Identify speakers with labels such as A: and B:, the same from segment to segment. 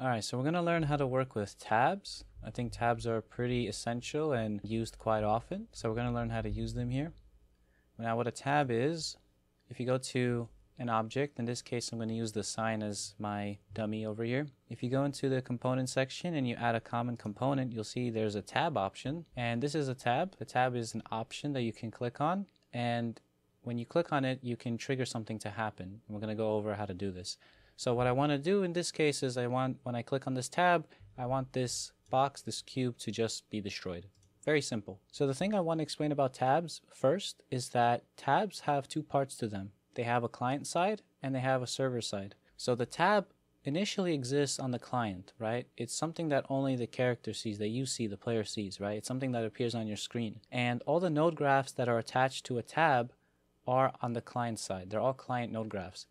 A: Alright, so we're going to learn how to work with tabs. I think tabs are pretty essential and used quite often. So we're going to learn how to use them here. Now what a tab is, if you go to an object, in this case I'm going to use the sign as my dummy over here. If you go into the component section and you add a common component, you'll see there's a tab option. And this is a tab. The tab is an option that you can click on. And when you click on it, you can trigger something to happen. We're going to go over how to do this. So what I want to do in this case is I want, when I click on this tab, I want this box, this cube to just be destroyed. Very simple. So the thing I want to explain about tabs first is that tabs have two parts to them. They have a client side and they have a server side. So the tab initially exists on the client, right? It's something that only the character sees, that you see, the player sees, right? It's something that appears on your screen. And all the node graphs that are attached to a tab are on the client side. They're all client node graphs.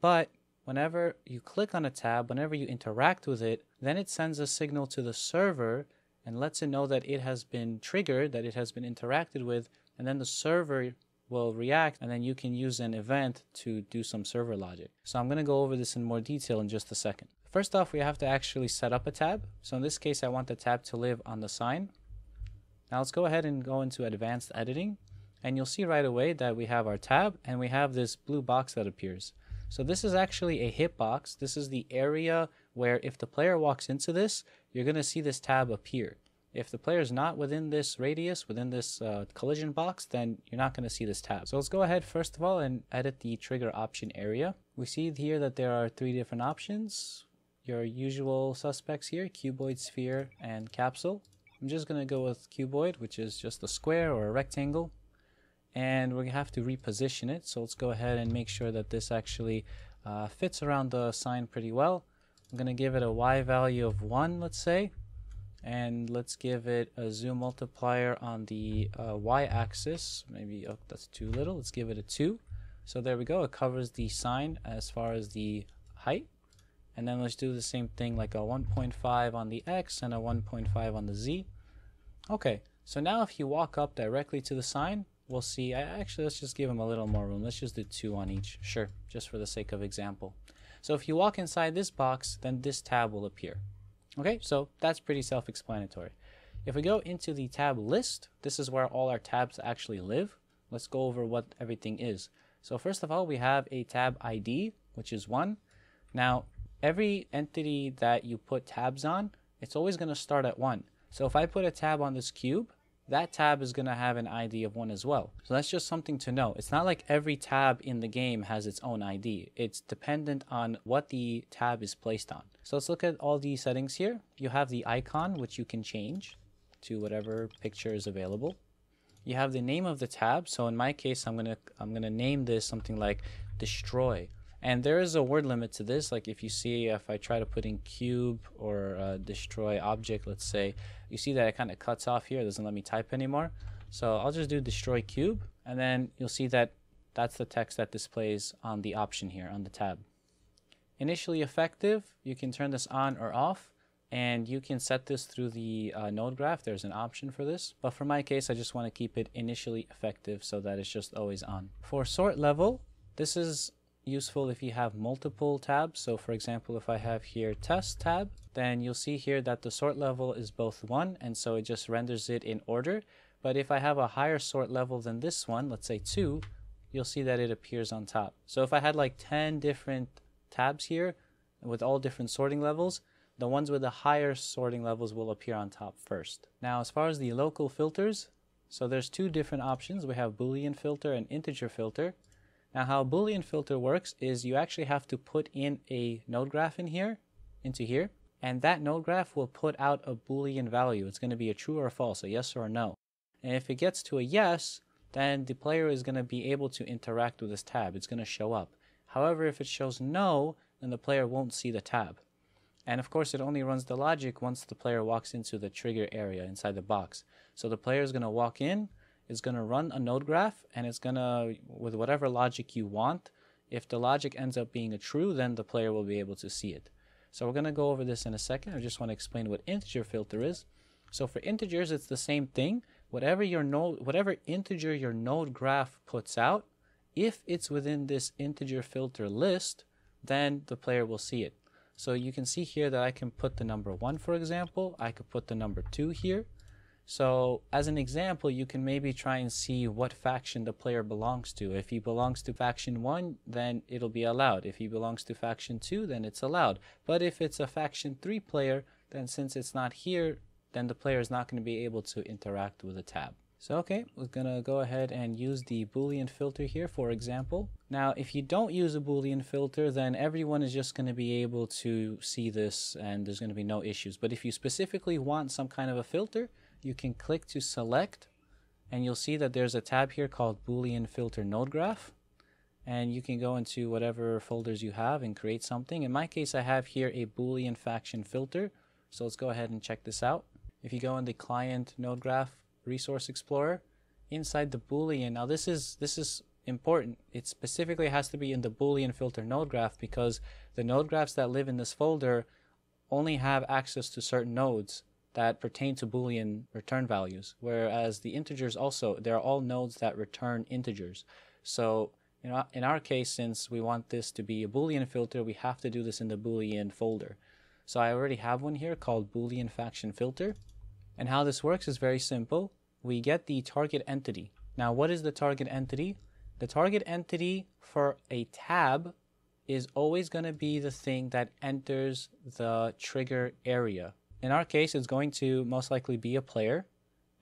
A: But whenever you click on a tab, whenever you interact with it, then it sends a signal to the server and lets it know that it has been triggered, that it has been interacted with, and then the server will react and then you can use an event to do some server logic. So I'm going to go over this in more detail in just a second. First off, we have to actually set up a tab. So in this case, I want the tab to live on the sign. Now let's go ahead and go into advanced editing and you'll see right away that we have our tab and we have this blue box that appears. So this is actually a hitbox. This is the area where if the player walks into this, you're going to see this tab appear. If the player is not within this radius, within this uh, collision box, then you're not going to see this tab. So let's go ahead first of all and edit the trigger option area. We see here that there are three different options. Your usual suspects here, cuboid, sphere, and capsule. I'm just going to go with cuboid, which is just a square or a rectangle and we have to reposition it. So let's go ahead and make sure that this actually uh, fits around the sign pretty well. I'm gonna give it a y value of 1 let's say and let's give it a zoom multiplier on the uh, y-axis maybe oh, that's too little. Let's give it a 2 so there we go. It covers the sign as far as the height. And then let's do the same thing like a 1.5 on the x and a 1.5 on the z. Okay. So now if you walk up directly to the sign we'll see. I, actually, let's just give them a little more room. Let's just do two on each. Sure, just for the sake of example. So if you walk inside this box, then this tab will appear. Okay, so that's pretty self-explanatory. If we go into the tab list, this is where all our tabs actually live. Let's go over what everything is. So first of all, we have a tab ID, which is one. Now, every entity that you put tabs on, it's always going to start at one. So if I put a tab on this cube, that tab is going to have an ID of one as well. So that's just something to know. It's not like every tab in the game has its own ID. It's dependent on what the tab is placed on. So let's look at all the settings here. You have the icon, which you can change to whatever picture is available. You have the name of the tab. So in my case, I'm going to I'm going to name this something like destroy and there is a word limit to this. Like if you see, if I try to put in cube or uh, destroy object, let's say, you see that it kind of cuts off here. It doesn't let me type anymore. So I'll just do destroy cube. And then you'll see that that's the text that displays on the option here on the tab. Initially effective, you can turn this on or off. And you can set this through the uh, node graph. There's an option for this. But for my case, I just want to keep it initially effective so that it's just always on. For sort level, this is useful if you have multiple tabs. So for example, if I have here test tab, then you'll see here that the sort level is both one, and so it just renders it in order. But if I have a higher sort level than this one, let's say two, you'll see that it appears on top. So if I had like 10 different tabs here with all different sorting levels, the ones with the higher sorting levels will appear on top first. Now, as far as the local filters, so there's two different options. We have Boolean filter and integer filter. Now how a Boolean filter works is you actually have to put in a node graph in here, into here, and that node graph will put out a Boolean value. It's going to be a true or a false, a yes or a no. And if it gets to a yes, then the player is going to be able to interact with this tab. It's going to show up. However, if it shows no, then the player won't see the tab. And of course, it only runs the logic once the player walks into the trigger area inside the box. So the player is going to walk in, is going to run a node graph and it's going to, with whatever logic you want, if the logic ends up being a true, then the player will be able to see it. So we're going to go over this in a second. I just want to explain what integer filter is. So for integers, it's the same thing. Whatever your node, whatever integer your node graph puts out, if it's within this integer filter list, then the player will see it. So you can see here that I can put the number 1, for example. I could put the number 2 here. So as an example, you can maybe try and see what faction the player belongs to. If he belongs to faction 1, then it'll be allowed. If he belongs to faction 2, then it's allowed. But if it's a faction 3 player, then since it's not here, then the player is not going to be able to interact with the tab. So okay, we're gonna go ahead and use the boolean filter here for example. Now if you don't use a boolean filter then everyone is just gonna be able to see this and there's gonna be no issues. But if you specifically want some kind of a filter, you can click to select and you'll see that there's a tab here called boolean filter node graph and you can go into whatever folders you have and create something. In my case I have here a boolean faction filter so let's go ahead and check this out. If you go in the client node graph Resource Explorer inside the Boolean. Now this is this is important. It specifically has to be in the Boolean filter node graph because the node graphs that live in this folder only have access to certain nodes that pertain to Boolean return values, whereas the integers also, they're all nodes that return integers. So you know, in our case, since we want this to be a Boolean filter, we have to do this in the Boolean folder. So I already have one here called Boolean faction filter. And how this works is very simple. We get the target entity. Now, what is the target entity? The target entity for a tab is always going to be the thing that enters the trigger area. In our case, it's going to most likely be a player.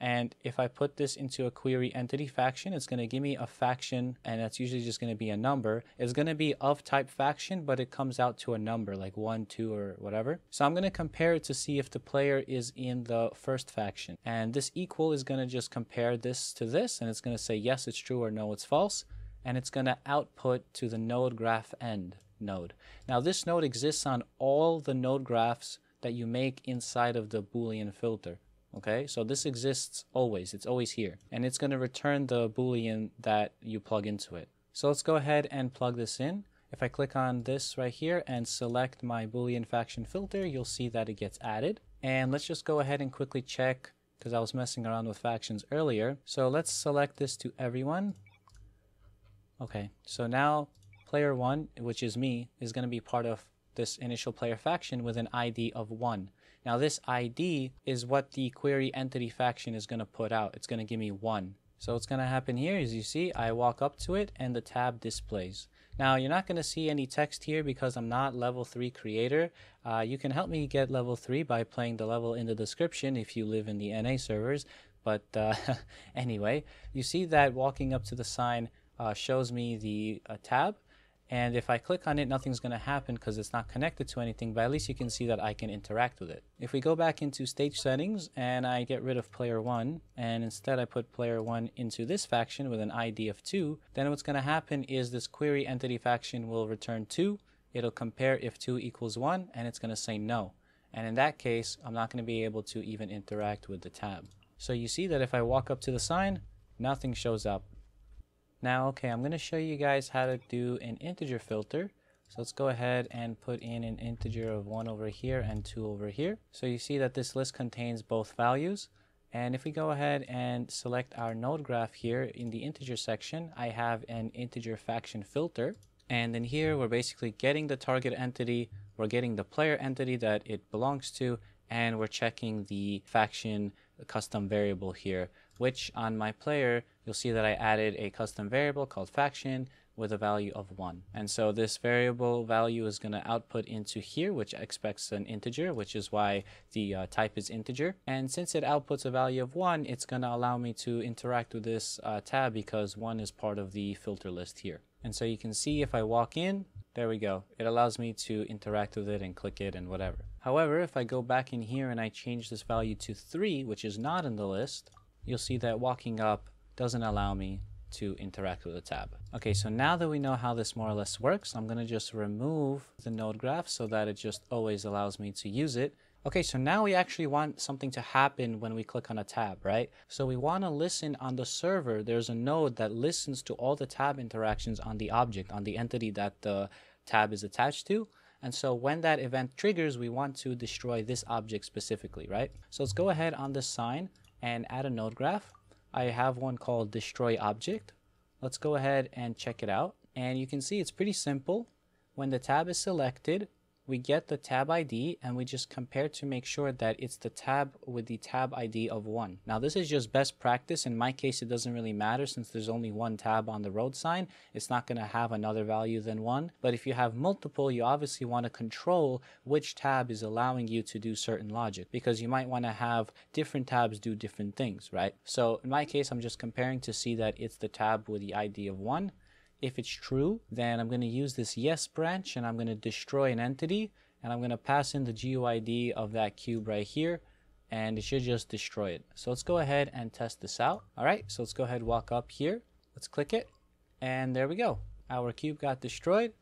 A: And if I put this into a query entity faction, it's going to give me a faction, and that's usually just going to be a number. It's going to be of type faction, but it comes out to a number, like 1, 2, or whatever. So I'm going to compare it to see if the player is in the first faction. And this equal is going to just compare this to this, and it's going to say yes, it's true, or no, it's false. And it's going to output to the node graph end node. Now this node exists on all the node graphs that you make inside of the Boolean filter. Okay, so this exists always, it's always here. And it's going to return the boolean that you plug into it. So let's go ahead and plug this in. If I click on this right here and select my boolean faction filter, you'll see that it gets added. And let's just go ahead and quickly check because I was messing around with factions earlier. So let's select this to everyone. Okay, so now player one, which is me, is going to be part of this initial player faction with an ID of one. Now this ID is what the query entity faction is going to put out. It's going to give me one. So what's going to happen here is you see I walk up to it and the tab displays. Now you're not going to see any text here because I'm not level 3 creator. Uh, you can help me get level 3 by playing the level in the description if you live in the NA servers. But uh, anyway, you see that walking up to the sign uh, shows me the uh, tab and if I click on it, nothing's going to happen because it's not connected to anything, but at least you can see that I can interact with it. If we go back into stage settings and I get rid of player 1, and instead I put player 1 into this faction with an ID of 2, then what's going to happen is this query entity faction will return 2, it'll compare if 2 equals 1, and it's going to say no. And in that case, I'm not going to be able to even interact with the tab. So you see that if I walk up to the sign, nothing shows up. Now, okay, I'm going to show you guys how to do an integer filter. So let's go ahead and put in an integer of 1 over here and 2 over here. So you see that this list contains both values. And if we go ahead and select our node graph here in the integer section, I have an integer faction filter. And in here, we're basically getting the target entity, we're getting the player entity that it belongs to, and we're checking the faction custom variable here, which on my player, you'll see that I added a custom variable called faction with a value of 1. And so this variable value is going to output into here, which expects an integer, which is why the uh, type is integer. And since it outputs a value of 1, it's going to allow me to interact with this uh, tab because 1 is part of the filter list here. And so you can see if I walk in, there we go. It allows me to interact with it and click it and whatever. However, if I go back in here and I change this value to 3, which is not in the list, you'll see that walking up doesn't allow me to interact with the tab. Okay, so now that we know how this more or less works, I'm going to just remove the node graph so that it just always allows me to use it. Okay, so now we actually want something to happen when we click on a tab, right? So we want to listen on the server. There's a node that listens to all the tab interactions on the object, on the entity that the tab is attached to. And so when that event triggers, we want to destroy this object specifically, right? So let's go ahead on this sign and add a node graph. I have one called destroy object. Let's go ahead and check it out. And you can see it's pretty simple. When the tab is selected, we get the tab ID and we just compare to make sure that it's the tab with the tab ID of 1. Now this is just best practice. In my case it doesn't really matter since there's only one tab on the road sign. It's not going to have another value than 1. But if you have multiple you obviously want to control which tab is allowing you to do certain logic because you might want to have different tabs do different things, right? So in my case I'm just comparing to see that it's the tab with the ID of 1 if it's true, then I'm going to use this yes branch and I'm going to destroy an entity and I'm going to pass in the GUID of that cube right here and it should just destroy it. So let's go ahead and test this out. All right, so let's go ahead walk up here. Let's click it and there we go. Our cube got destroyed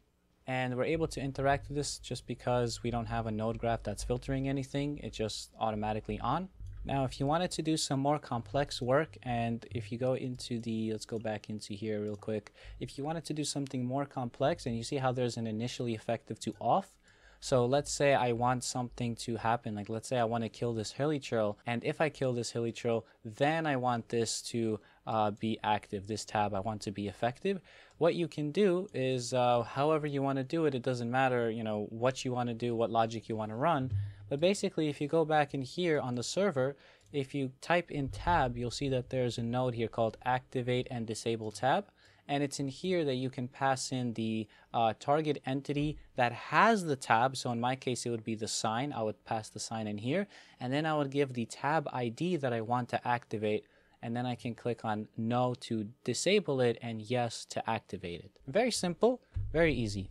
A: and we're able to interact with this just because we don't have a node graph that's filtering anything. It's just automatically on. Now, if you wanted to do some more complex work, and if you go into the, let's go back into here real quick. If you wanted to do something more complex, and you see how there's an initially effective to off, so let's say I want something to happen, like let's say I want to kill this hilichurl, and if I kill this hilichurl, then I want this to uh, be active, this tab I want to be effective. What you can do is, uh, however you want to do it, it doesn't matter, you know, what you want to do, what logic you want to run, but basically, if you go back in here on the server, if you type in tab, you'll see that there's a node here called activate and disable tab. And it's in here that you can pass in the uh, target entity that has the tab. So in my case, it would be the sign. I would pass the sign in here. And then I would give the tab ID that I want to activate. And then I can click on no to disable it and yes to activate it. Very simple, very easy.